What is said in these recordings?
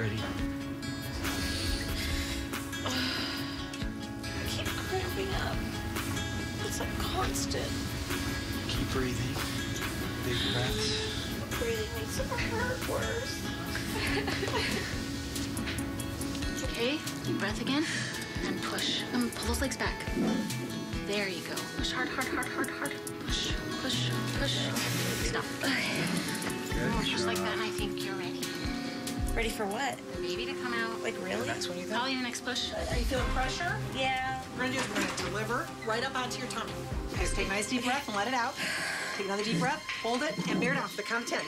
Ready? I keep cramping up. It's like constant. Keep breathing. Big breaths. Breathing makes it hurt worse. Okay, deep breath again. And push. And pull those legs back. There you go. Push hard, hard, hard, hard, hard. Push, push, push. Stop. Oh, just like that, and I think you're ready. Ready for what? Maybe to come out. Like, really? That's what you think? Probably the next push. Are you feeling pressure? Yeah. What we're gonna do is we're gonna deliver right up onto your tummy. Just take a nice deep breath and let it out. Take another deep breath, hold it, and bear down for the count of 10.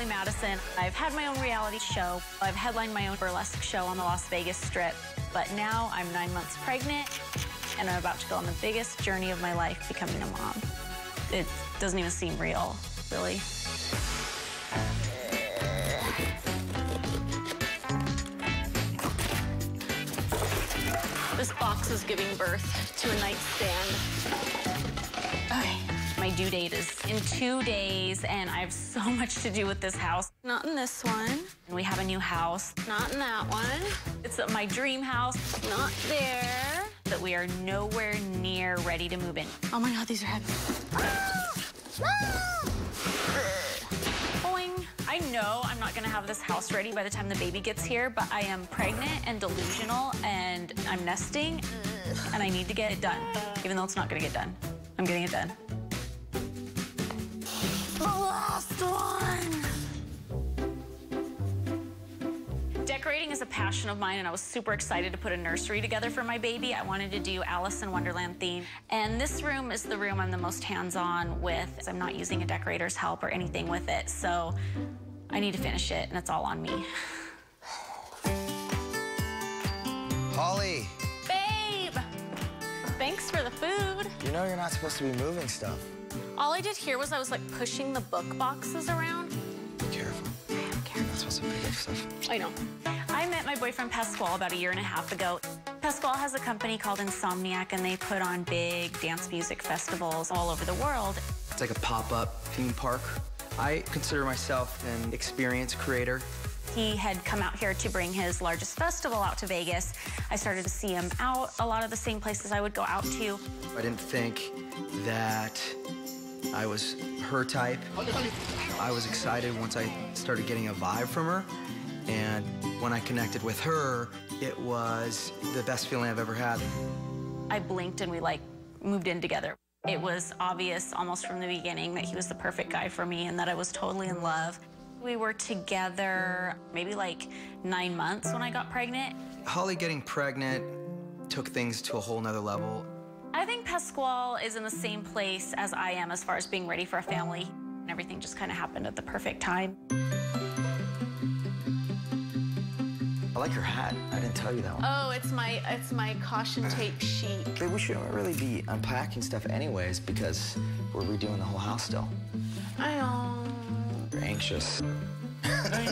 Holly Madison. I've had my own reality show. I've headlined my own burlesque show on the Las Vegas Strip. But now I'm nine months pregnant, and I'm about to go on the biggest journey of my life becoming a mom. It doesn't even seem real, really. This box is giving birth to a nightstand. Okay. Due date is in two days, and I have so much to do with this house. Not in this one. And we have a new house. Not in that one. It's my dream house. Not there. That we are nowhere near ready to move in. Oh my God, these are heavy. Boing. I know I'm not gonna have this house ready by the time the baby gets here, but I am pregnant and delusional, and I'm nesting, and I need to get it done, even though it's not gonna get done. I'm getting it done. Last one. Decorating is a passion of mine, and I was super excited to put a nursery together for my baby. I wanted to do Alice in Wonderland theme. And this room is the room I'm the most hands-on with. I'm not using a decorator's help or anything with it, so I need to finish it, and it's all on me. Holly, Babe! Thanks for the food. you know you're not supposed to be moving stuff. All I did here was I was like pushing the book boxes around. Be careful. I don't care. Not supposed to pick up stuff. I know. I met my boyfriend Pasquale about a year and a half ago. Pasquale has a company called Insomniac, and they put on big dance music festivals all over the world. It's like a pop-up theme park. I consider myself an experience creator. He had come out here to bring his largest festival out to Vegas. I started to see him out a lot of the same places I would go out to. I didn't think that I was her type. I was excited once I started getting a vibe from her. And when I connected with her, it was the best feeling I've ever had. I blinked and we like moved in together. It was obvious almost from the beginning that he was the perfect guy for me and that I was totally in love. We were together maybe like nine months when I got pregnant. Holly getting pregnant took things to a whole nother level. I think Pasquale is in the same place as I am as far as being ready for a family. And everything just kind of happened at the perfect time. I like your hat. I didn't tell you that one. Oh, it's my it's my caution tape sheet. But we shouldn't really be unpacking stuff anyways because we're redoing the whole house still. I know. You're anxious.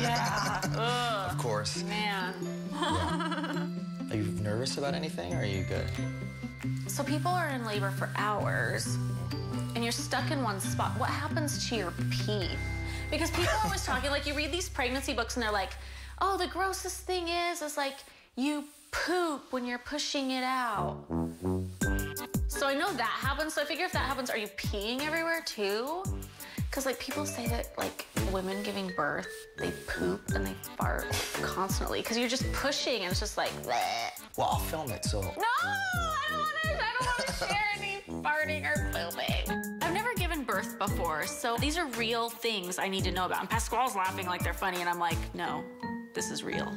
Yeah. Ugh, Of course. man. Yeah. Are you nervous about anything or are you good? So people are in labor for hours, and you're stuck in one spot. What happens to your pee? Because people are always talking, like you read these pregnancy books and they're like, oh, the grossest thing is, is like you poop when you're pushing it out. So I know that happens. So I figure if that happens, are you peeing everywhere too? Because like people say that like women giving birth, they poop and they fart constantly because you're just pushing and it's just like, bleh. Well, I'll film it, so. No, I don't want to. I don't want to share any farting or pooping. I've never given birth before, so these are real things I need to know about. And Pasquale's laughing like they're funny, and I'm like, no, this is real.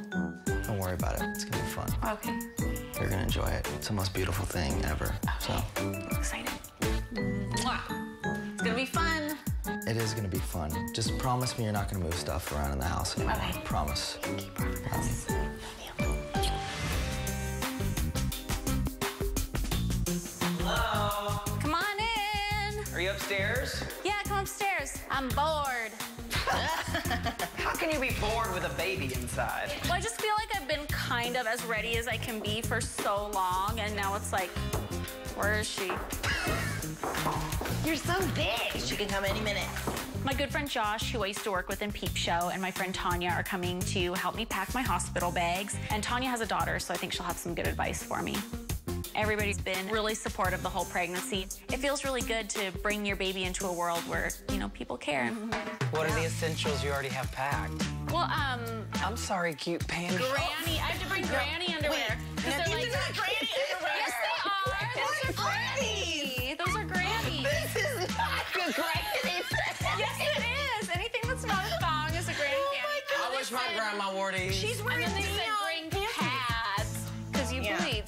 Don't worry about it. It's gonna be fun. Okay, You're gonna enjoy it. It's the most beautiful thing ever. So, I'm excited. Mwah. It's gonna be fun. It is gonna be fun. Just promise me you're not gonna move stuff around in the house anymore. Okay. Promise. Come on in. Are you upstairs? Yeah, come upstairs. I'm bored. How can you be bored with a baby inside? Well, I just feel like I've been kind of as ready as I can be for so long, and now it's like, where is she? You're so big. She can come any minute. My good friend Josh, who I used to work with in Peep Show, and my friend Tanya are coming to help me pack my hospital bags. And Tanya has a daughter, so I think she'll have some good advice for me. Everybody's been really supportive the whole pregnancy. It feels really good to bring your baby into a world where, you know, people care. What are the essentials you already have packed? Well, um, I'm sorry, cute panty. granny, I have to bring granny underwear. 'cause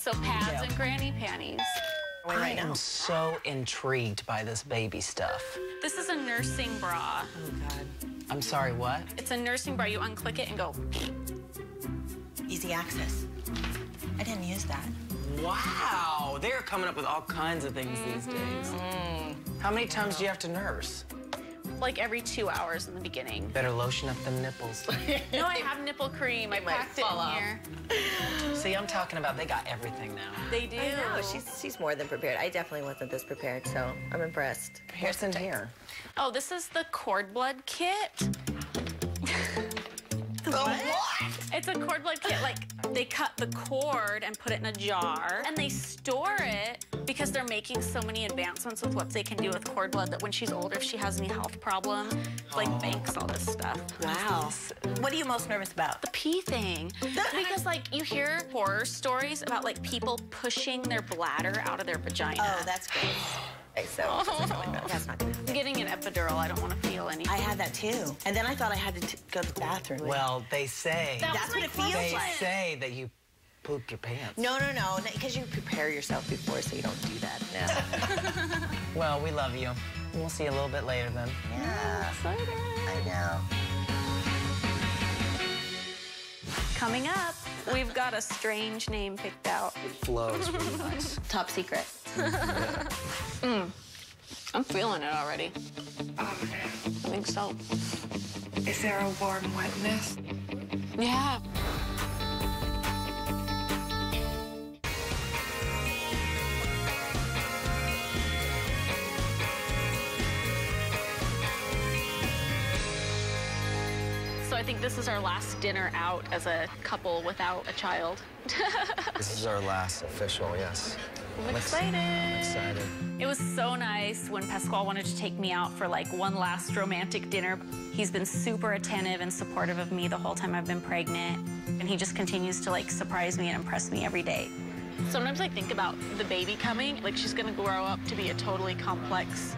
so pads Yeah. and granny panties. I am so intrigued by this baby stuff. This is a nursing bra. Oh, God. I'm sorry, what? It's a nursing bra. You unclick it and go. Easy access. I didn't use that. Wow, they're coming up with all kinds of things these mm-hmm. days. How many times do you have to nurse? Like every two hours in the beginning. Better lotion up them nipples. No, I have nipple cream. I might packed it in off. here. See, I'm talking about they got everything now. They do. I know. She's, she's more than prepared. I definitely wasn't this prepared, so I'm impressed. Here's in here. Oh, this is the cord blood kit. Oh, It's a cord blood kit. Like they cut the cord and put it in a jar and they store it because they're making so many advancements with what they can do with cord blood that when she's older, if she has any health problem, like banks all this stuff. Wow. What are you most nervous about? The pee thing. because like you hear horror stories about like people pushing their bladder out of their vagina. Oh, that's great. Okay, so that's not good. I'm getting an epidural. I don't want to feel anything. I had that too. And then I thought I had to t- go to the bathroom. Well, they say That That's what it feels they question. say that you poop your pants. no, no, no, because you prepare yourself before, so you don't do that. No. Well, we love you. We'll see you a little bit later then. yeah, I know. Coming up, we've got a strange name picked out. It flows really nice. Top secret. Mm-hmm. Mm. I'm feeling it already. I think so. Is there a warm wetness? Yeah. So I think this is our last dinner out as a couple without a child. This is our last official, yes. I'm excited. Excited. It was so nice when Pasquale wanted to take me out for like one last romantic dinner. He's been super attentive and supportive of me the whole time I've been pregnant. And he just continues to like surprise me and impress me every day. Sometimes I think about the baby coming, like she's gonna grow up to be a totally complex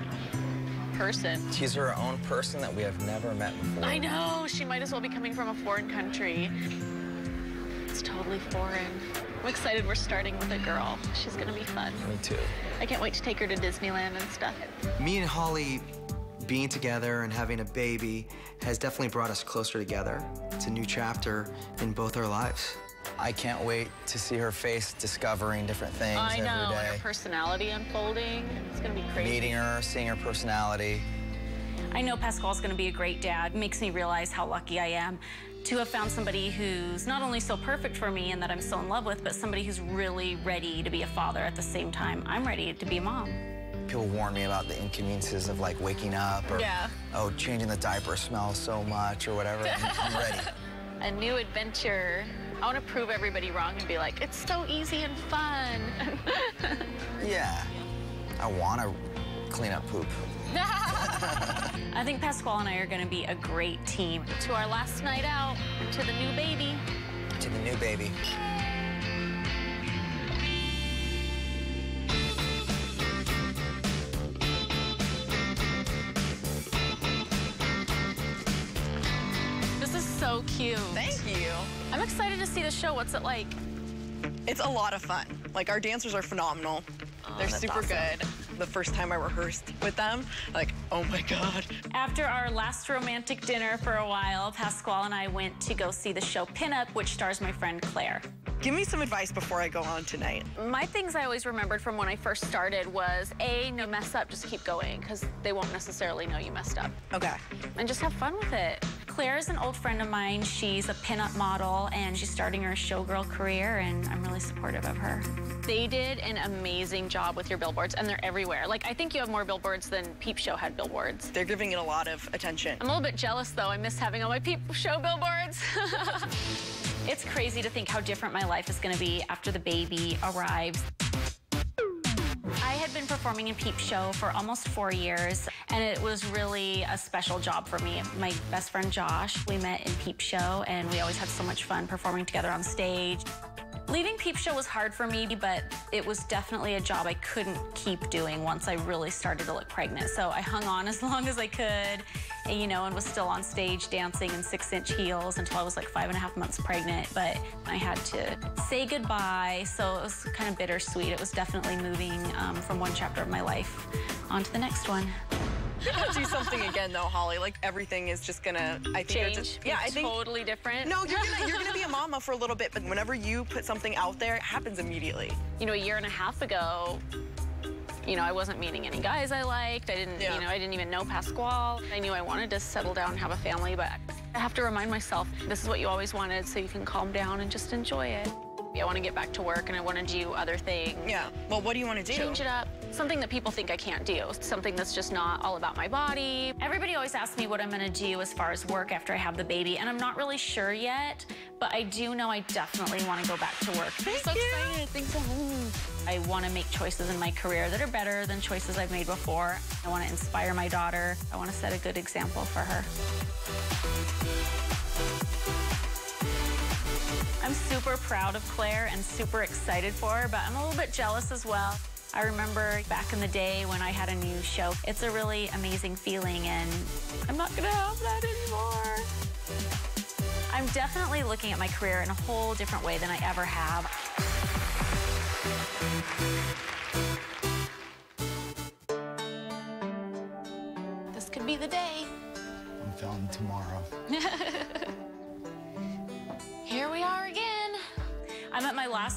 person. She's her own person that we have never met before. I know, she might as well be coming from a foreign country. It's totally foreign. I'm excited we're starting with a girl. She's gonna be fun. Me too. I can't wait to take her to Disneyland and stuff. Me and Holly being together and having a baby has definitely brought us closer together. It's a new chapter in both our lives. I can't wait to see her face discovering different things I know, every and her personality unfolding. It's gonna be crazy. Meeting her, seeing her personality. I know Pasquale's gonna be a great dad. It makes me realize how lucky I am to have found somebody who's not only so perfect for me and that I'm so in love with, but somebody who's really ready to be a father at the same time. I'm ready to be a mom. People warn me about the inconveniences of like waking up or Yeah. oh changing the diaper smells so much or whatever. I'm, I'm ready. A new adventure. I wanna prove everybody wrong and be like, it's so easy and fun. Yeah. I want to clean up poop. I think Pasquale and I are gonna be a great team. To our last night out, to the new baby. To the new baby. Cute. Thank you. I'm excited to see the show. What's it like? It's a lot of fun. Like our dancers are phenomenal. Oh, They're super awesome. good. The first time I rehearsed with them, like, oh my God. After our last romantic dinner for a while, Pasquale and I went to go see the show Pinup, which stars my friend Claire. Give me some advice before I go on tonight. My things I always remembered from when I first started was A, no mess up, just keep going, because they won't necessarily know you messed up. Okay. And just have fun with it. Claire is an old friend of mine. She's a pinup model and she's starting her showgirl career, and I'm really supportive of her. They did an amazing job with your billboards, and they're everywhere. Like, I think you have more billboards than Peep Show had billboards. They're giving it a lot of attention. I'm a little bit jealous, though. I miss having all my Peep Show billboards. it's crazy to think how different my life is going to be after the baby arrives. I had been performing in Peep Show for almost four years, and it was really a special job for me. My best friend Josh, we met in Peep Show, and we always had so much fun performing together on stage. Leaving Peep Show was hard for me, but it was definitely a job I couldn't keep doing once I really started to look pregnant. So I hung on as long as I could, you know, and was still on stage dancing in six inch heels until I was like five and a half months pregnant. But I had to say goodbye, so it was kind of bittersweet. It was definitely moving um, from one chapter of my life onto the next one. You're gonna do something again, though, Holly. Like everything is just gonna. I think Change. Just, yeah, I think totally different. No, you're gonna you're gonna be a mama for a little bit, but whenever you put something out there, it happens immediately. You know, a year and a half ago, you know, I wasn't meeting any guys I liked. I didn't, Yeah. you know, I didn't even know Pasquale. I knew I wanted to settle down and have a family, but I have to remind myself this is what you always wanted, so you can calm down and just enjoy it. I want to get back to work and I want to do other things. Yeah. Well, what do you want to do? Change it up. Something that people think I can't do. Something that's just not all about my body. Everybody always asks me what I'm going to do as far as work after I have the baby, and I'm not really sure yet, but I do know I definitely want to go back to work. I'm so excited. Thanks so much. I want to make choices in my career that are better than choices I've made before. I want to inspire my daughter. I want to set a good example for her. I'm super proud of Claire and super excited for her, but I'm a little bit jealous as well. I remember back in the day when I had a new show. It's a really amazing feeling, and I'm not gonna have that anymore. I'm definitely looking at my career in a whole different way than I ever have.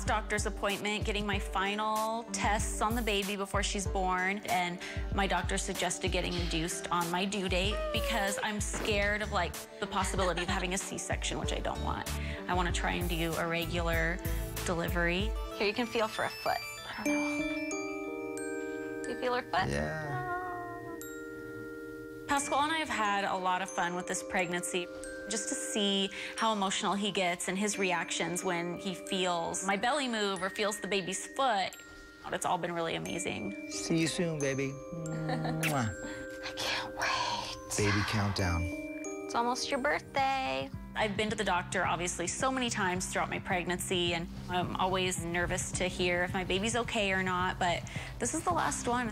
Doctor's appointment getting my final tests on the baby before she's born. And my doctor suggested getting induced on my due date because I'm scared of like the possibility of having a C-section, which I don't want. I want to try and do a regular delivery. Here, you can feel for a foot. I don't know. Do you feel her foot? Yeah. Pasquale and I have had a lot of fun with this pregnancy. Just to see how emotional he gets and his reactions when he feels my belly move or feels the baby's foot. It's all been really amazing. See you soon, baby. Mwah. I can't wait. Baby countdown. It's almost your birthday. I've been to the doctor, obviously, so many times throughout my pregnancy, and I'm always nervous to hear if my baby's okay or not, but this is the last one.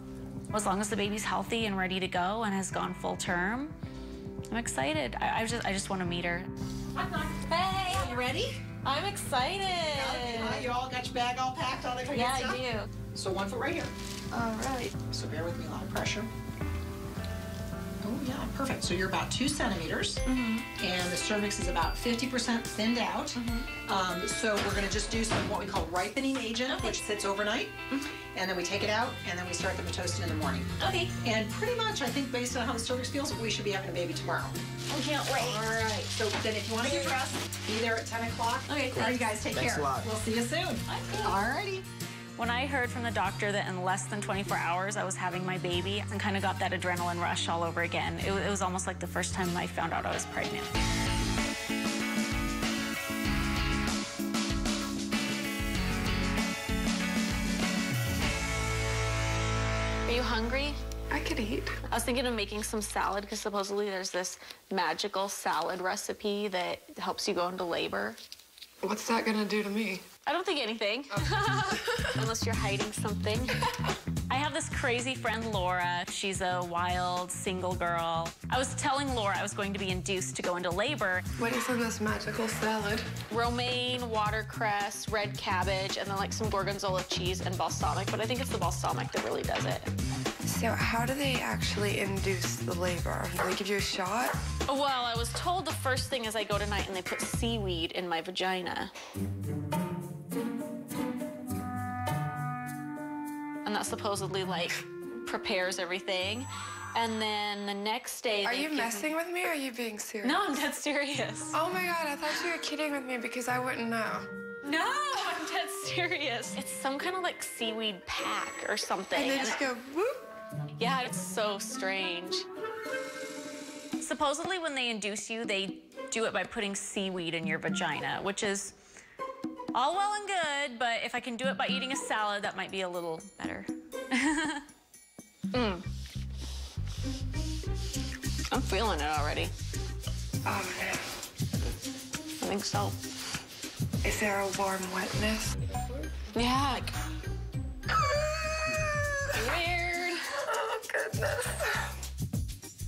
As long as the baby's healthy and ready to go and has gone full term, I'm excited. I, I just, I just want to meet her. Hey, you ready? I'm excited. Yeah, you all got your bag all packed, all that Yeah, stuff? I do. So one foot right here. All right. So bear with me, a lot of pressure. Oh yeah, perfect. So you're about two centimeters, mm-hmm. and the cervix is about 50% thinned out. Mm-hmm. Um, so we're gonna just do some what we call ripening agent, which sits overnight, mm-hmm. and then we take it out, and then we start the Pitocin in the morning. Okay. And pretty much, I think based on how the cervix feels, we should be having a baby tomorrow. I can't wait. All right. So then, if you want to get dressed, be there at 10 o'clock. Okay, All right, you guys take Thanks care. a lot. We'll see you soon. All righty. When I heard from the doctor that in less than 24 hours I was having my baby and kind of got that adrenaline rush all over again, it, it was almost like the first time I found out I was pregnant. Are you hungry? I could eat. I was thinking of making some salad because supposedly there's this magical salad recipe that helps you go into labor. What's that gonna do to me? I don't think anything. Oh. Unless you're hiding something. I have this crazy friend, Laura. She's a wild single girl. I was telling Laura I was going to be induced to go into labor. What is in this magical salad? Romaine, watercress, red cabbage, and then like some gorgonzola cheese and balsamic. But I think it's the balsamic that really does it. So how do they actually induce the labor? Do they give you a shot? Well, I was told the first thing is I go tonight and they put seaweed in my vagina. And that supposedly like prepares everything. And then the next day. Are you give me- messing with me or are you being serious? No, I'm dead serious. Oh my god, I thought you were kidding with me because I wouldn't know. No, I'm dead serious. It's some kind of like seaweed pack or something. And they just go whoop. Yeah, it's so strange. Supposedly, when they induce you, they do it by putting seaweed in your vagina, which is all well and good, but if I can do it by eating a salad, that might be a little better. mm. I'm feeling it already. Oh man. I think so. Is there a warm wetness? Yeah. Like... Weird. Oh goodness.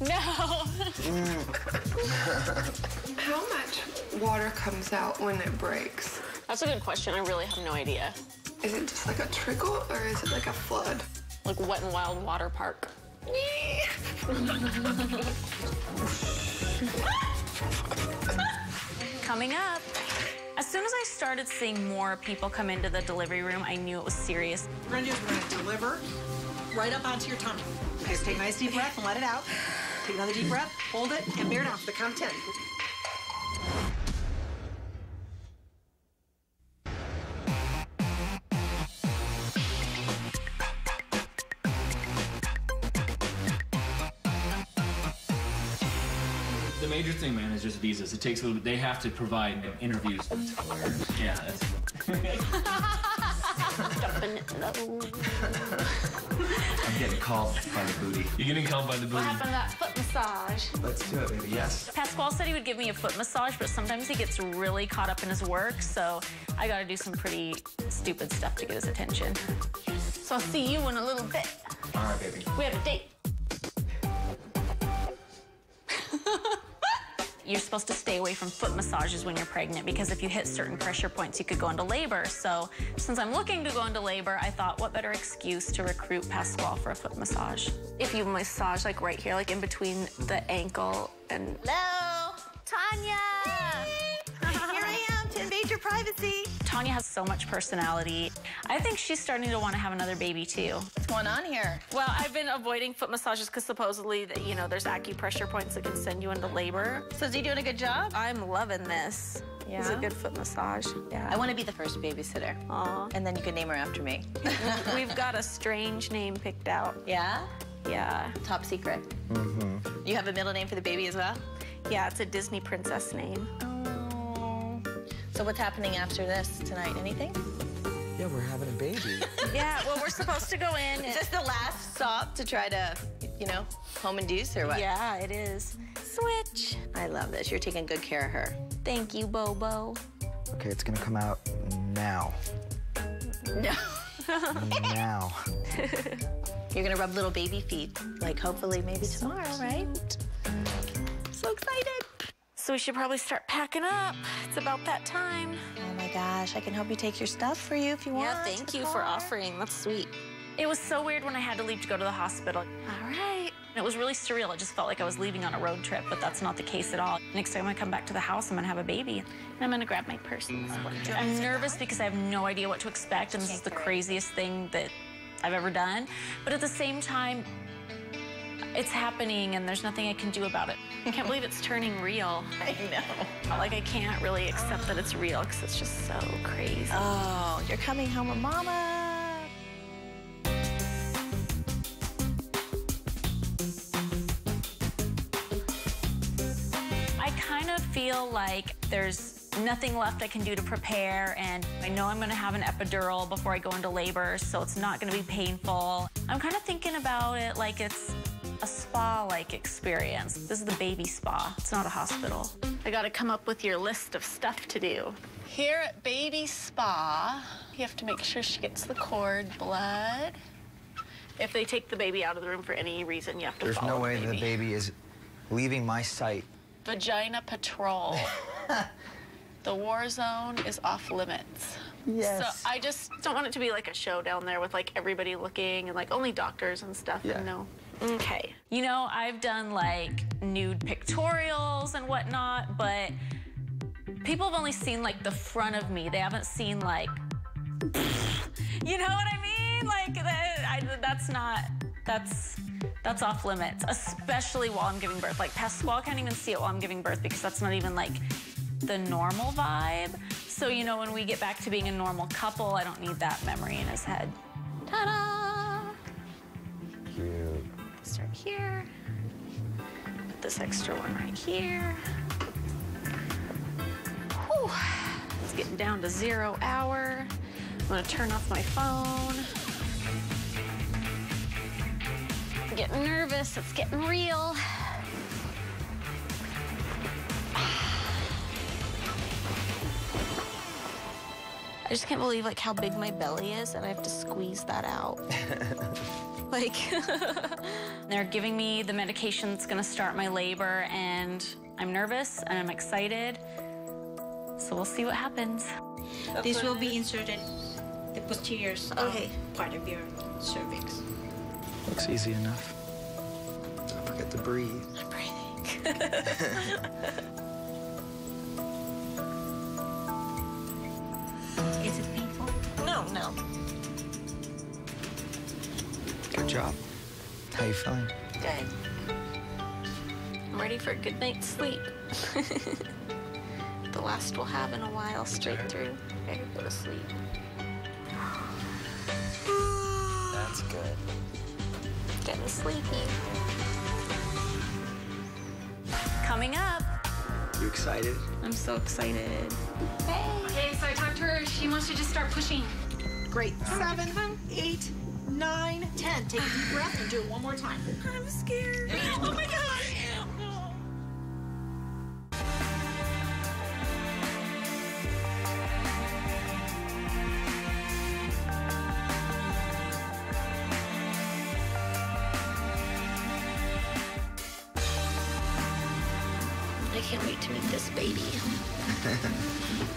No. How much water comes out when it breaks? That's a good question. I really have no idea. Is it just like a trickle or is it like a flood? Like Wet and Wild Water Park. Coming up. As soon as I started seeing more people come into the delivery room, I knew it was serious. We're gonna do is we're gonna deliver right up onto your tummy. Okay, so take a nice deep breath and let it out. Take another deep breath, hold it, and bear down for the count of 10. The major thing, man, is just visas. It takes a little. Bit, they have to provide interviews. Yeah. That's, I'm getting called by the booty. You're getting called by the What booty. happened to that foot massage? Let's do it, baby. Yes. Pasquale said he would give me a foot massage, but sometimes he gets really caught up in his work, so I gotta do some pretty stupid stuff to get his attention. So I'll see you in a little bit. All right, baby. We have a date. You're supposed to stay away from foot massages when you're pregnant because if you hit certain pressure points, you could go into labor. So since I'm looking to go into labor, I thought, what better excuse to recruit Pasquale for a foot massage? If you massage like right here, like in between the ankle and Hello, Tanya. Here I am to invade your privacy. Tanya has so much personality. I think she's starting to want to have another baby too. What's going on here? Well, I've been avoiding foot massages because supposedly, that, you know, there's acupressure points that can send you into labor. So is he doing a good job? I'm loving this. Yeah. It's a good foot massage. Yeah. I want to be the first babysitter. Aw. And then you can name her after me. We've got a strange name picked out. yeah? Yeah. Top secret. Mm-hmm. You have a middle name for the baby as well? Yeah, it's a Disney princess name. Oh. So what's happening after this tonight? Anything? Yeah, we're having a baby. Yeah, well, we're supposed to go in. Is this the last stop to try to, you know, home induce or what? Yeah, it is. Switch. I love this. You're taking good care of her. Thank you, Bobo. okay, it's gonna come out now. No. now. You're gonna rub little baby feet, like hopefully maybe tomorrow, right? So excited. So we should probably start packing up. It's about that time. Oh my gosh, I can help you take your stuff for you if you want. Yeah, thank the you for offering. That's sweet. It was so weird when I had to leave to go to the hospital. All right. It was really surreal. It just felt like I was leaving on a road trip, but that's not the case at all. Next time I come back to the house, I'm gonna have a baby. And I'm gonna grab my purse. Mm. I'm nervous because I have no idea what to expect, and this is the craziest thing that I've ever done. But at the same time, it's happening and there's nothing I can do about it. I can't believe it's turning real. I know. Like, I can't really accept that it's real because it's just so crazy. Oh, you're coming home with mama. I kind of feel like there's nothing left I can do to prepare, and I know I'm going to have an epidural before I go into labor, so it's not going to be painful. I'm kind of thinking about it like it's spa-like experience. This is the baby spa. It's not a hospital. I got to come up with your list of stuff to do. Here at Baby Spa, you have to make sure she gets the cord blood. If they take the baby out of the room for any reason, you have to There's follow no way the the baby. baby is leaving my sight. Vagina patrol. the war zone is off limits. Yes. So I just don't want it to be like a show down there with like everybody looking and like only doctors and stuff. Yeah. You know. Okay. You know, I've done like nude pictorials and whatnot, but people have only seen like the front of me. They haven't seen like, you know what I mean? Like that, I, that's not. That's that's off limits, especially while I'm giving birth. Like Pasquale can't even see it while I'm giving birth because that's not even like the normal vibe. So you know, when we get back to being a normal couple, I don't need that memory in his head. Ta-da! Start here. Put this extra one right here. Whew. It's getting down to zero hour. I'm gonna turn off my phone. I'm getting nervous. It's getting real. I just can't believe like how big my belly is and I have to squeeze that out. like they're giving me the medication that's going to start my labor and I'm nervous and I'm excited. So we'll see what happens. This will be inserted the posterior Okay. part of your cervix. Looks easy enough. Don't forget to breathe. I'm breathing. Is it painful? no, no. Good job. How you feeling? Good. I'm ready for a good night's sleep. the last we'll have in a while, straight through. Okay, go to sleep. That's good. Getting sleepy. Coming up. You excited? I'm so excited. Hey. Okay, so I talked to her. She wants to just start pushing. Great. Seven, eight, nine, ten. Take a deep breath and do it one more time. I'm scared. Oh my god. I can't wait to meet this baby.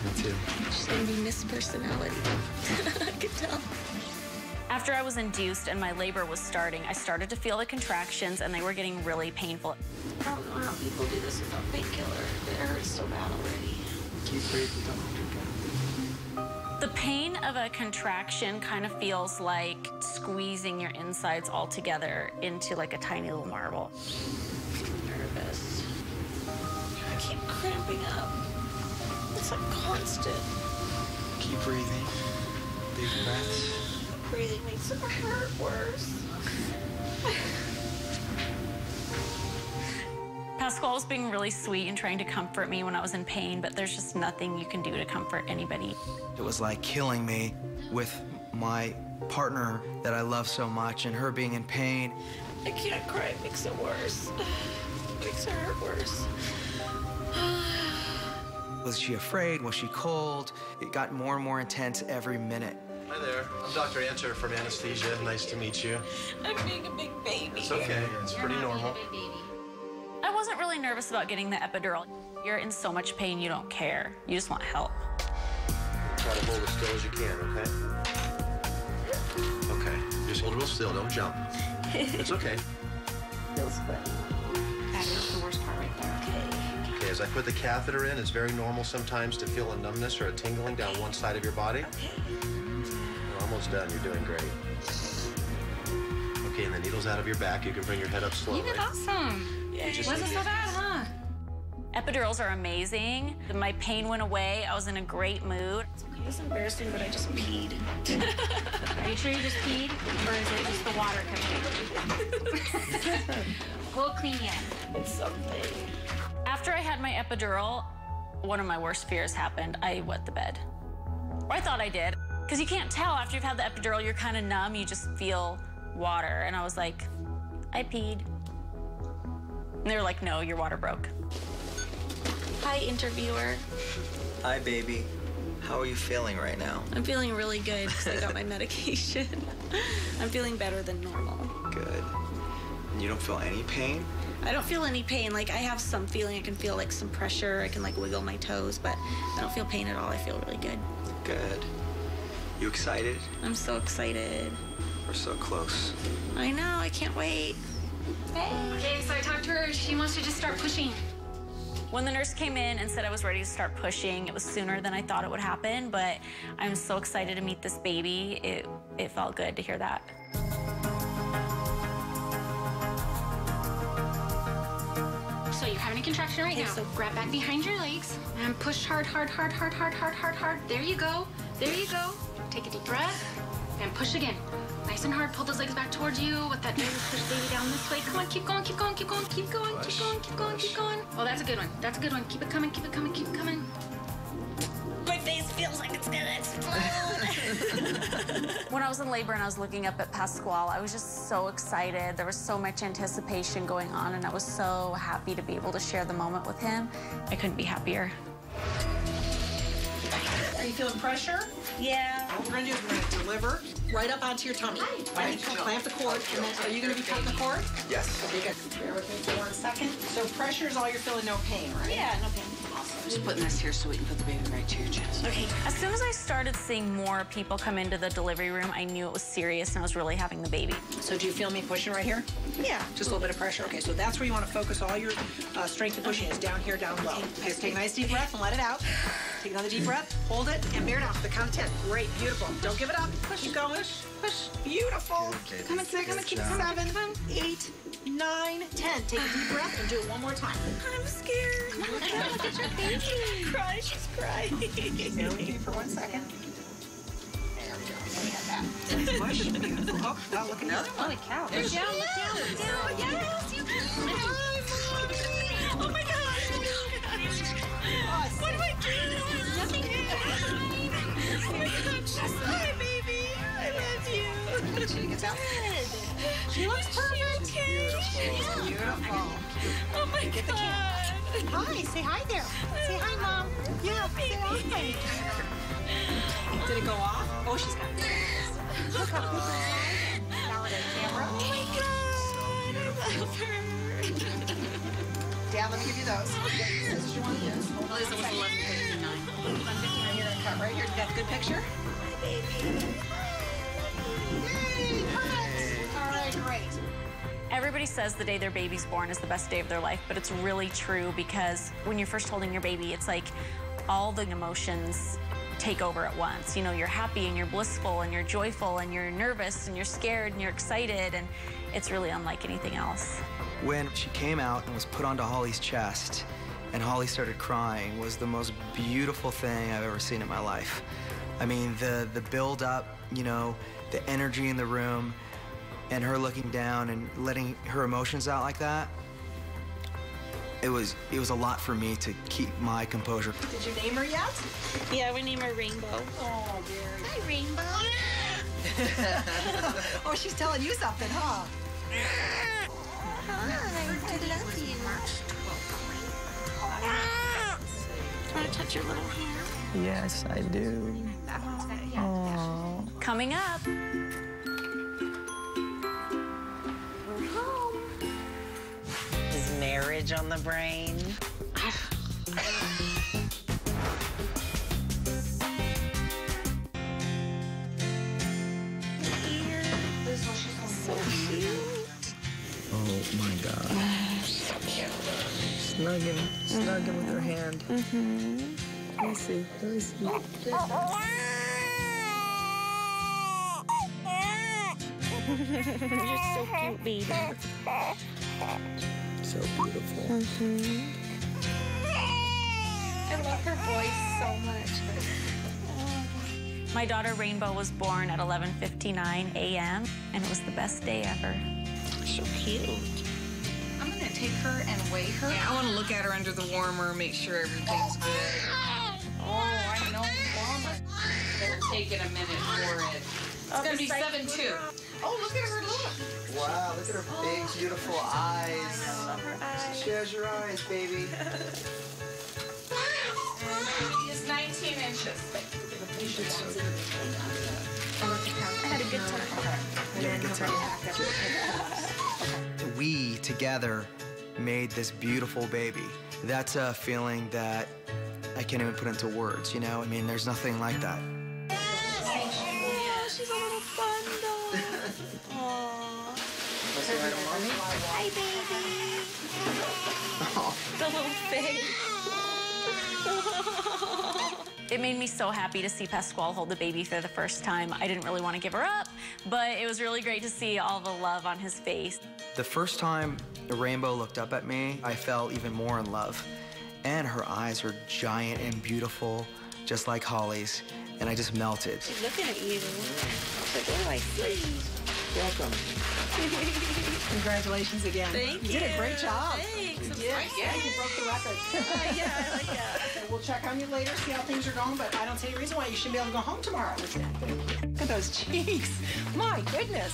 Me too. She's gonna be Miss Personality. I could tell. After I was induced and my labor was starting, I started to feel the contractions and they were getting really painful. I don't know how people do this without painkiller. It hurts so bad already. Keep breathing. Don't let. The pain of a contraction kind of feels like squeezing your insides all together into like a tiny little marble. nervous. I keep cramping up. It's like constant. Keep breathing. Big breaths. Breathing makes it hurt worse. Pasquale was being really sweet and trying to comfort me when I was in pain, but there's just nothing you can do to comfort anybody. It was like killing me with my partner that I love so much and her being in pain. I can't cry, it makes it worse. It makes it hurt worse. Was she afraid? Was she cold? It got more and more intense every minute. Hi there. I'm Dr. Answer from Anesthesia. Nice to meet you. I'm being a big baby. It's okay. It's pretty normal. I wasn't really nervous about getting the epidural. You're in so much pain, you don't care. You just want help. Try to hold as still as you can, okay? Okay. Just hold real still. Don't jump. It's okay. Feels good. That is the worst part right there. Okay. Okay, as I put the catheter in, it's very normal sometimes to feel a numbness or a tingling down one side of your body. We're almost done. You're doing great. Okay, and the needle's out of your back. You can bring your head up slowly. You did awesome. Yeah, just Wasn't so bad, huh? Epidurals are amazing. My pain went away. I was in a great mood. It was embarrassing, but I just peed. Are you sure you just peed? Or is it just the water coming out? we'll clean you up. It's something. After I had my epidural, one of my worst fears happened. I wet the bed. Or I thought I did. Because you can't tell after you've had the epidural, you're kind of numb. You just feel water. And I was like, I peed. And they were like, no, your water broke. Hi, interviewer. Hi, baby. How are you feeling right now? I'm feeling really good because I got my medication. I'm feeling better than normal. Good. And you don't feel any pain? I don't feel any pain. Like I have some feeling. I can feel like some pressure. I can like wiggle my toes, but I don't feel pain at all. I feel really good. Good. You excited? I'm so excited. We're so close. I know. I can't wait. Okay, so I talked to her. She wants to just start pushing. When the nurse came in and said I was ready to start pushing, it was sooner than I thought it would happen, but I'm so excited to meet this baby. It, it felt good to hear that. So you're having a contraction right Okay, now. so- grab back behind your legs and push hard, hard, hard, hard, hard, hard, hard, hard. There you go. There you go. Take a deep breath and push again. Nice and hard. Pull those legs back towards you. With that baby, push baby down this way. Come on, keep going, keep going, keep going, keep going, keep going, keep going, keep going. Oh, that's a good one. That's a good one. Keep it coming, keep it coming, keep it coming. My face feels like it's gonna explode. When I was in labor and I was looking up at Pasquale, I was just so excited. There was so much anticipation going on, and I was so happy to be able to share the moment with him. I couldn't be happier. Are you feeling pressure? yeah. What we're gonna do is we're gonna deliver right up onto your tummy. Right? Clamp the cord, and then are you gonna be cutting the cord? Yes. Okay, good. Bear with me for one second. So pressure is all you're feeling, no pain, right? Yeah. No pain. I'm just putting this here so we can put the baby right to your chest. Okay. As soon as I started seeing more people come into the delivery room, I knew it was serious and I was really having the baby. So do you feel me pushing right here? Yeah. Just a little bit of pressure. Okay, so that's where you want to focus all your uh, strength and pushing is down here, down low. Okay, so take a nice deep breath and let it out. Take another deep breath, hold it, and bear down to the count of 10. Great, beautiful. Don't give it up. Push, keep going. Push, beautiful. Okay, Come on, six, good keep job. seven, eight, nine, ten. Take a deep breath and do it one more time. I'm scared. Come on, look at your baby. Cry. She's crying. Bear with me for one second. There we go. And that. Push, beautiful. Oh, now look at another one. Holy cow. Look down, look down, look down. Yes, you can. Oh my gosh. Oh what do I do? Nothing. Oh my gosh. Hi, baby. I love you. She gets out. She looks perfect. Beautiful. Oh my Get god. Hi, say hi there. Say hi, Mom. Yeah, say hi. Did it go off? Oh, she's got it. Look how cool. Now the camera. Oh my god. I love her. Dad, let me give you those. This is what you want to use. Hold on. Lisa was 1159. Right here, cut right here. You got a good picture? Yay, perfect. Right, great. Everybody says the day their baby's born is the best day of their life, but it's really true because when you're first holding your baby, it's like all the emotions take over at once. You know, you're happy and you're blissful and you're joyful and you're nervous and you're scared and you're excited, and it's really unlike anything else. When she came out and was put onto Holly's chest and Holly started crying was the most beautiful thing I've ever seen in my life. I mean, the the build up, you know, the energy in the room and her looking down and letting her emotions out like that. It was it was a lot for me to keep my composure. Did you name her yet? Yeah, we name her Rainbow. Oh, dear. Hi, Rainbow. oh, she's telling you something, huh? Hi, I love you. Want to touch your little hair? Yes, I do. Coming up. Marriage on the brain? So. Oh my god. So cute. Snugging, snugging with her hand. Mm-hmm. Let me see, let me see. You're so cute, baby. So beautiful. Mm-hmm. I love her voice so much. My daughter Rainbow was born at 11:59 a.m. and it was the best day ever. So cute. I'm going to take her and weigh her. Yeah, I want to look at her under the warmer, make sure everything's good. Oh, I know, Mama. It'll take it a minute for it. It's gonna be seven two. Oh, look at her, look. Wow, look at her big, oh. beautiful eyes. She has your eyes, baby. It's 19 inches. I had a good time. You had a good time? We together made this beautiful baby. That's a feeling that I can't even put into words, you know? I mean, there's nothing like that. Hi, baby. The little face. It made me so happy to see Pasquale hold the baby for the first time. I didn't really want to give her up, but it was really great to see all the love on his face. The first time the rainbow looked up at me, I fell even more in love. And her eyes were giant and beautiful, just like Holly's. And I just melted. She's looking at you. Like, what do I see? Welcome. Congratulations again. Thank you. did a great job. Thanks. You did. Yeah, you broke the record. yeah, I like that. Okay, we'll check on you later, see how things are going, but I don't see any reason why you shouldn't be able to go home tomorrow. Look at those cheeks. My goodness.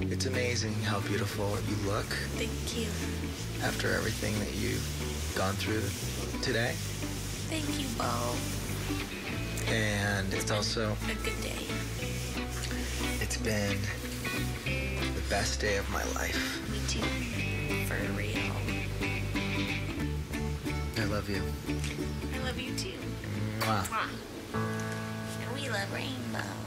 It's amazing how beautiful you look Thank you. after everything that you've gone through today. Thank you, Bo. And it's also, A good day. it's been the best day of my life. Me too. For real. I love you. I love you too. Mwah. And we love Rainbow.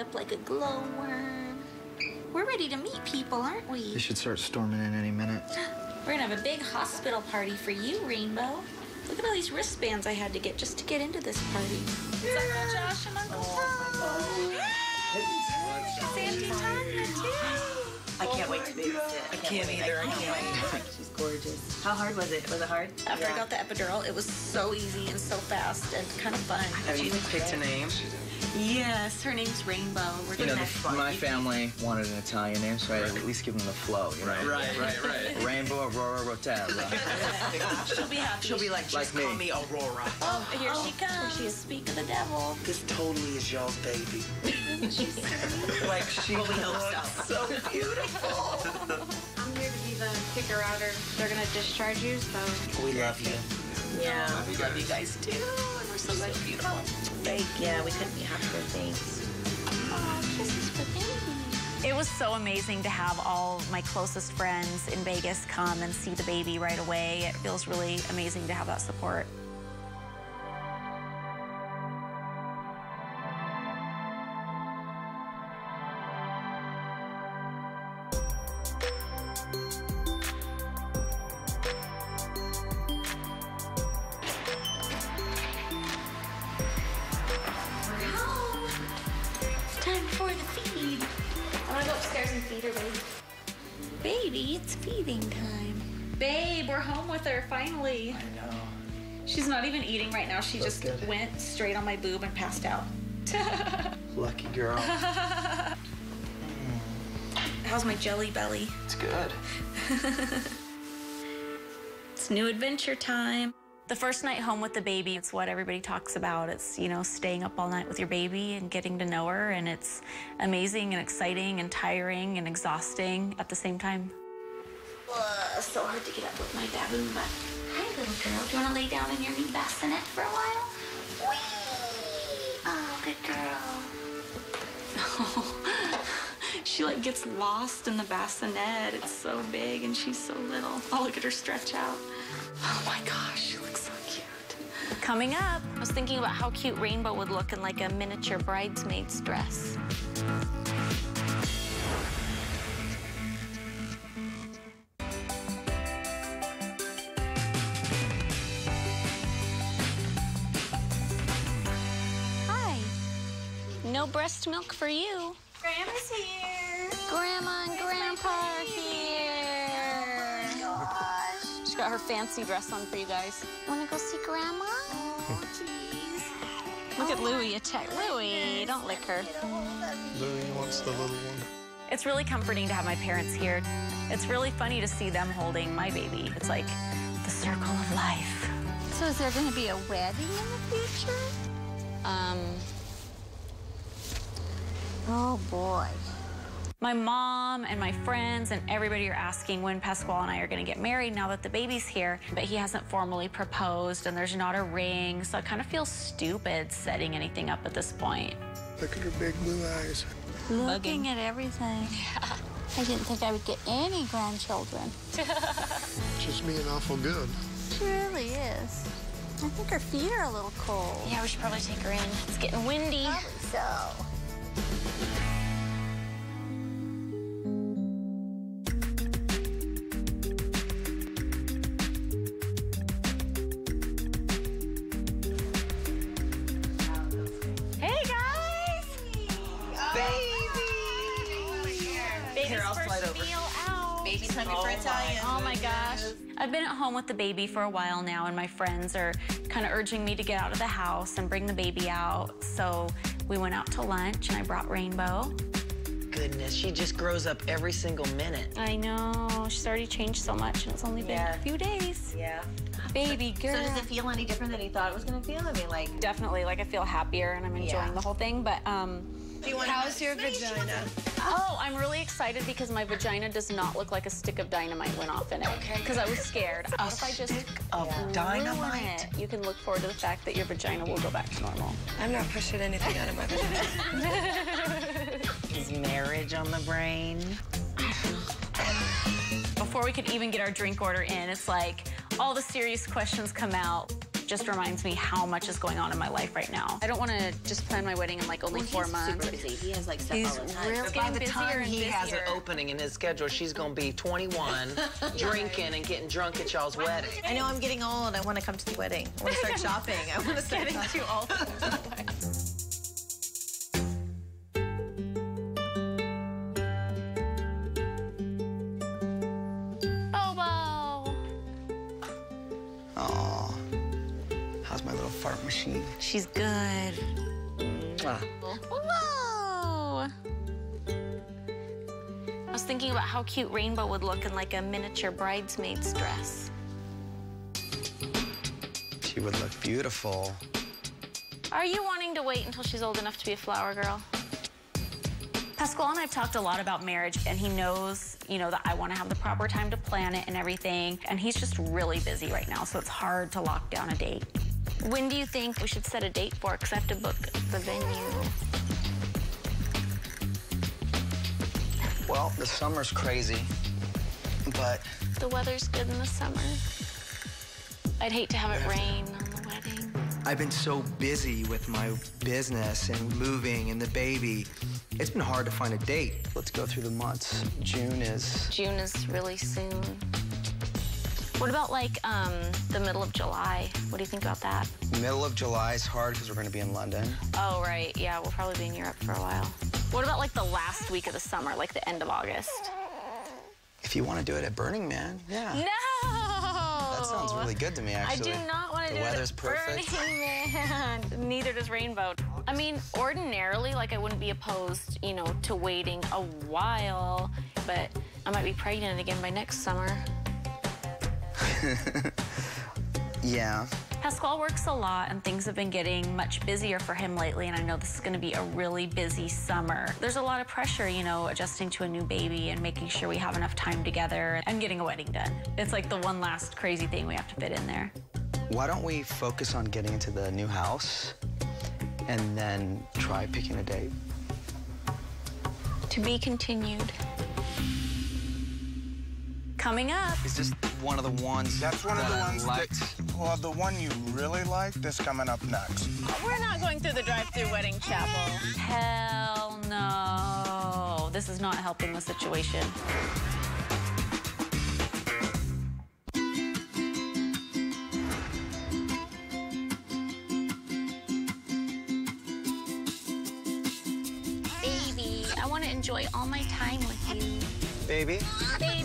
Up like a glowworm. We're ready to meet people, aren't we? They should start storming in any minute. We're gonna have a big hospital party for you, Rainbow. Look at all these wristbands I had to get just to get into this party. What's up, Uncle Josh and Uncle Tom? It's Auntie Tanya, too. I can't wait to babysit. I can't either. I can't wait. She's gorgeous. How hard was it? Was it hard? After I got the epidural, it was so easy and so fast and kind of fun. Have you picked a name? Yes, her name's Rainbow. We're You know, gonna the, my family wanted an Italian name, so I at least give them the flow, you know? Right, right, right. Rainbow Aurora Rotella. She'll be happy. She'll be like, Like just me. call me Aurora. Oh, here she comes. She is speak of the devil. This totally is y'all's baby. like she Well, we hope looks so beautiful. I'm here to be the kicker outer. They're gonna discharge you, so. We love you. Yeah. We love you guys too. And we're so much beautiful. Thank, yeah, we couldn't be happier. Thanks. Oh, kisses for baby. It was so amazing to have all my closest friends in Vegas come and see the baby right away. It feels really amazing to have that support. Babe, we're home with her finally. I know. She's not even eating right now. She just good. went straight on my boob and passed out. Lucky girl. How's my jelly belly? It's good. It's new adventure time. The first night home with the baby, it's what everybody talks about. It's, you know, staying up all night with your baby and getting to know her. And it's amazing and exciting and tiring and exhausting at the same time. Uh, so hard to get up with my baboon, but hi, little girl. Do you want to lay down in your new bassinet for a while? Whee! Oh, good girl. she like gets lost in the bassinet. It's so big and she's so little. Oh, look at her stretch out. Oh my gosh, she looks so cute. Coming up, I was thinking about how cute Rainbow would look in like a miniature bridesmaid's dress. No breast milk for you. Grandma's here. Grandma and Grandpa are here. Oh Gosh. She's got her fancy dress on for you guys. Want to go see Grandma? Oh, jeez. Look at Louie attack. Louie, don't lick her. Louie wants the little one. It's really comforting to have my parents here. It's really funny to see them holding my baby. It's like the circle of life. So is there going to be a wedding in the future? Um, Oh boy. my mom and my friends and everybody are asking when Pasquale and I are going to get married now that the baby's here, but he hasn't formally proposed and there's not a ring, so I kind of feel stupid setting anything up at this point. Look at her big blue eyes. Looking at everything. Yeah. I didn't think I would get any grandchildren. Just being awful good. She really is. I think her feet are a little cold. Yeah, we should probably take her in. It's getting windy. Probably So. Hey guys! Baby! Baby's Here, I'll first meal out. Baby's hungry for Italian. Oh my gosh. I've been at home with the baby for a while now, and my friends are kind of urging me to get out of the house and bring the baby out. So we went out to lunch, and I brought Rainbow. Goodness, she just grows up every single minute. I know. She's already changed so much, and it's only been Yeah. a few days. Yeah. Baby girl. So does it feel any different than he thought it was gonna feel? I mean, like Definitely, like I feel happier, and I'm enjoying Yeah. the whole thing. But um, How's your vagina? Oh, I'm really excited because my vagina does not look like a stick of dynamite went off in it. Okay. Because I was scared. What if I just of ruin dynamite? it? You can look forward to the fact that your vagina will go back to normal. I'm not pushing anything out of my vagina. Is marriage on the brain? Before we could even get our drink order in, it's like all the serious questions come out. Just reminds me how much is going on in my life right now. I don't want to just plan my wedding in like only Well, four he's months. super busy. He has, like, stuff He's all the time. really But By the time and he has an opening in his schedule, she's gonna be 21, drinking and getting drunk at y'all's wedding. I know I'm getting old. I want to come to the wedding. I want to start shopping. I want to start Getting too old. fart machine? She's good. Mwah. Whoa! I was thinking about how cute Rainbow would look in like a miniature bridesmaid's dress. She would look beautiful. Are you wanting to wait until she's old enough to be a flower girl? Pasquale and I have talked a lot about marriage, and he knows, you know, that I want to have the proper time to plan it and everything. And he's just really busy right now, so it's hard to lock down a date. When do you think we should set a date for? Because I have to book the venue. Well, the summer's crazy, but The weather's good in the summer. I'd hate to have it rain on the wedding. I've been so busy with my business and moving and the baby. It's been hard to find a date. let's go through the months. June is June is really soon. What about like um, the middle of July? What do you think about that? middle of July is hard because we're going to be in London. Oh, right. Yeah, we'll probably be in Europe for a while. What about like the last week of the summer, like the end of August? If you want to do it at Burning Man, yeah. No! That sounds really good to me, actually. I do not want to The do weather's it at perfect. Burning Man. Neither does Rainbow. I mean, ordinarily, like I wouldn't be opposed, you know, to waiting a while, but I might be pregnant again by next summer. Yeah. Pasquale works a lot and things have been getting much busier for him lately and I know this is going to be a really busy summer. There's a lot of pressure, you know, adjusting to a new baby and making sure we have enough time together and getting a wedding done. It's like the one last crazy thing we have to fit in there. Why don't we focus on getting into the new house and then try picking a date? To be continued. Coming up. It's just one of the ones That's one of that the I ones liked. that, well, the one you really like, that's coming up next. We're not going through the drive-through wedding chapel. Hell no. This is not helping the situation. Baby, I want to enjoy all my time with you. Baby? Baby?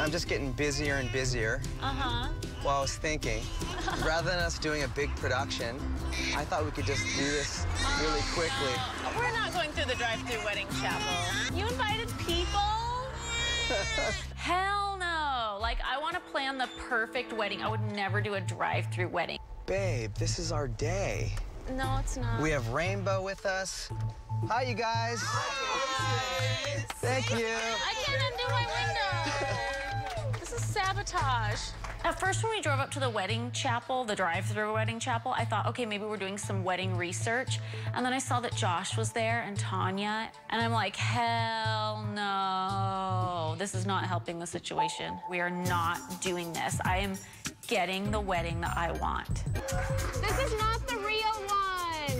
No, I'm just getting busier and busier. Uh-huh. Well, I was thinking, rather than us doing a big production, I thought we could just do this really quickly. We're not going through the drive-through wedding chapel. You invited people? Hell no. Like, I want to plan the perfect wedding. I would never do a drive-through wedding. Babe, this is our day. No, it's not. We have Rainbow with us. Hi, you guys. Thank you. I can't undo my window. this is sabotage. At first, when we drove up to the wedding chapel, the drive-through wedding chapel, I thought, okay, maybe we're doing some wedding research. And then I saw that Josh was there and Tanya, and I'm like, hell no. This is not helping the situation. We are not doing this. I am getting the wedding that I want. This is not the real one.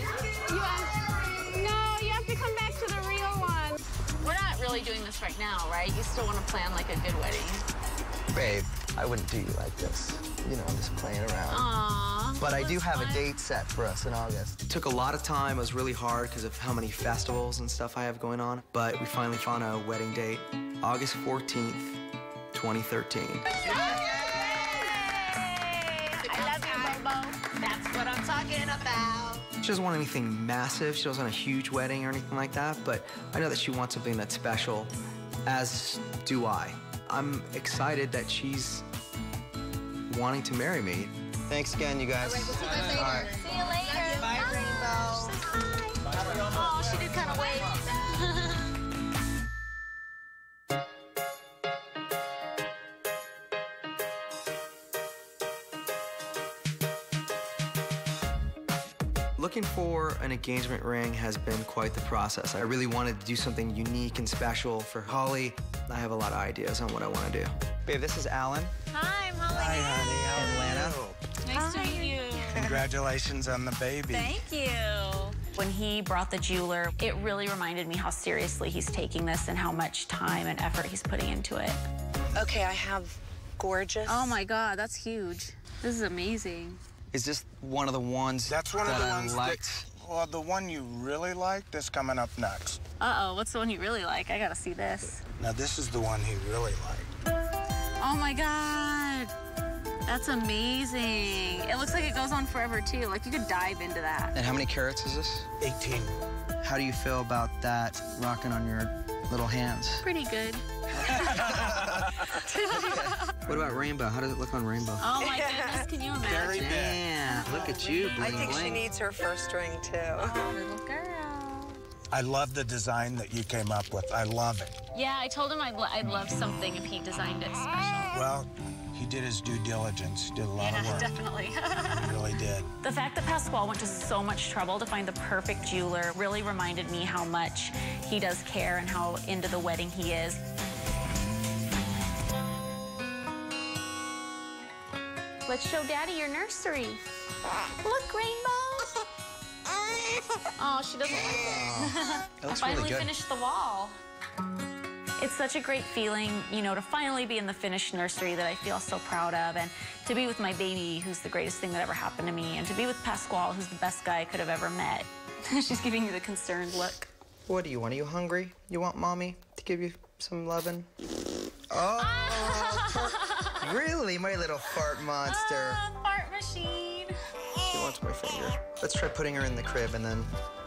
You have, no, you have to come back to the real one. We're not really doing this right now, right? You still want to plan like a good wedding. Babe, I wouldn't do you like this. You know, I'm just playing around. Aww. But I do have a date set for us in August. It took a lot of time. It was really hard because of how many festivals and stuff I have going on. But we finally found a wedding date, August 14th, 2013. I love you, Bobo. That's what I'm talking about. She doesn't want anything massive. She doesn't want a huge wedding or anything like that. But I know that she wants something that's special, as do I. I'm excited that she's wanting to marry me. Thanks again, you guys. All right, we'll Looking for an engagement ring has been quite the process. I really wanted to do something unique and special for Holly. I have a lot of ideas on what I want to do. Babe, this is Alan. Hi, I'm Holly. Hi, honey. And Lana. Nice to meet you. Congratulations on the baby. Thank you. When he brought the jeweler, it really reminded me how seriously he's taking this and how much time and effort he's putting into it. Okay, I have gorgeous. Oh my God, that's huge. This is amazing. Is this one of the ones That's one that of the I ones liked? that, well, the one you really liked is coming up next. Uh-oh, what's the one you really like? I gotta see this. Now, this is the one he really liked. Oh my God. That's amazing. It looks like it goes on forever too. Like you could dive into that. And how many carats is this? 18. How do you feel about that rocking on your little hands? Pretty good. What about rainbow? How does it look on rainbow? Oh my goodness, can you imagine? Very big. Damn, look at you, bling I think she needs her first ring too. Oh, little girl. I love the design that you came up with. I love it. Yeah, I told him I'd, lo- I'd love something if he designed it special. Well, he did his due diligence. He did a lot of Yeah, work. definitely. He really did. The fact that Pasquale went to so much trouble to find the perfect jeweler really reminded me how much he does care and how into the wedding he is. Let's show Daddy your nursery. Look, Rainbow. Oh, she doesn't like it. I finally really finished the wall. It's such a great feeling, you know, to finally be in the finished nursery that I feel so proud of, and to be with my baby, who's the greatest thing that ever happened to me, and to be with Pasquale, who's the best guy I could have ever met. She's giving me the concerned look. What do you want? Are you hungry? You want mommy to give you some lovin'? Oh, really? My little fart monster. Ah, fart machine. She wants my finger. Let's try putting her in the crib and then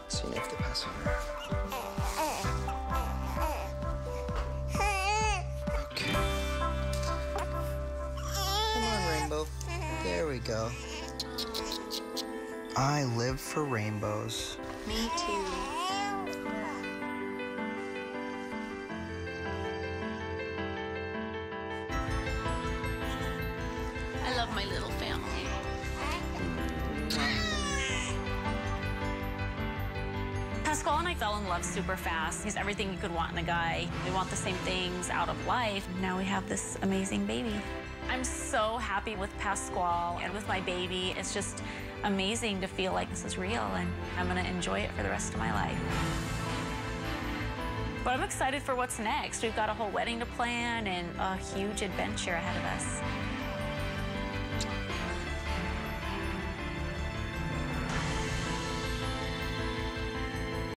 seeing if they pass on her. Okay. Come on, Rainbow. There we go. I live for rainbows. Me too. Super fast. He's everything you could want in a guy. We want the same things out of life. Now we have this amazing baby. I'm so happy with Pasquale and with my baby. It's just amazing to feel like this is real and I'm gonna enjoy it for the rest of my life. But I'm excited for what's next. We've got a whole wedding to plan and a huge adventure ahead of us.